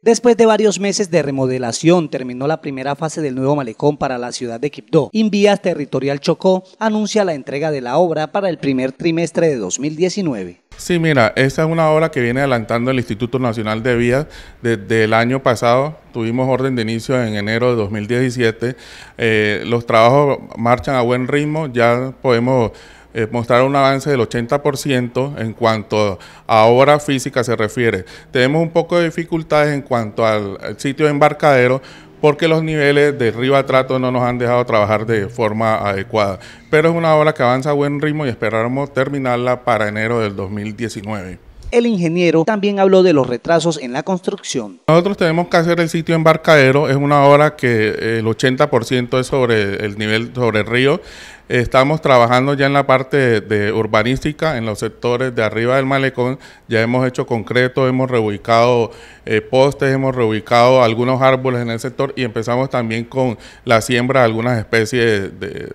Después de varios meses de remodelación, terminó la primera fase del nuevo malecón para la ciudad de Quibdó. Invías Territorial Chocó anuncia la entrega de la obra para el primer trimestre de 2019. Sí, mira, esta es una obra que viene adelantando el Instituto Nacional de Vías desde el año pasado. Tuvimos orden de inicio en enero de 2017. Eh, los trabajos marchan a buen ritmo, ya podemos eh, mostrar un avance del 80% en cuanto a obra física se refiere. Tenemos un poco de dificultades en cuanto al, sitio de embarcadero porque los niveles de riba trato no nos han dejado trabajar de forma adecuada. Pero es una obra que avanza a buen ritmo y esperamos terminarla para enero del 2019 el ingeniero también habló de los retrasos en la construcción. Nosotros tenemos que hacer el sitio embarcadero, es una obra que el 80% es sobre el nivel sobre el río. Estamos trabajando ya en la parte de urbanística, en los sectores de arriba del malecón. Ya hemos hecho concreto, hemos reubicado eh, postes, hemos reubicado algunos árboles en el sector y empezamos también con la siembra de algunas especies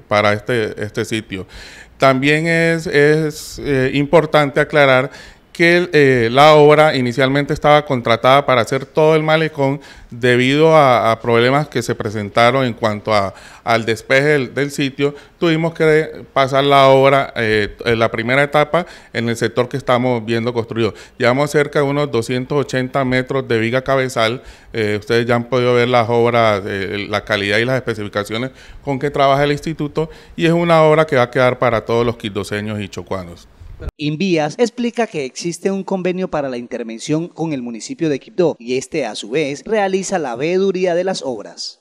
para este, este sitio. También es, es eh, importante aclarar que eh, la obra inicialmente estaba contratada para hacer todo el malecón debido a, problemas que se presentaron en cuanto a, al despeje del, sitio. Tuvimos que pasar la obra eh, en la primera etapa en el sector que estamos viendo construido. Llevamos cerca de unos 280 metros de viga cabezal. Eh, ustedes ya han podido ver las obras, la calidad y las especificaciones con que trabaja el instituto y es una obra que va a quedar para todos los quildoseños y chocuanos. Invías explica que existe un convenio para la intervención con el municipio de Quibdó y este a su vez realiza la veeduría de las obras.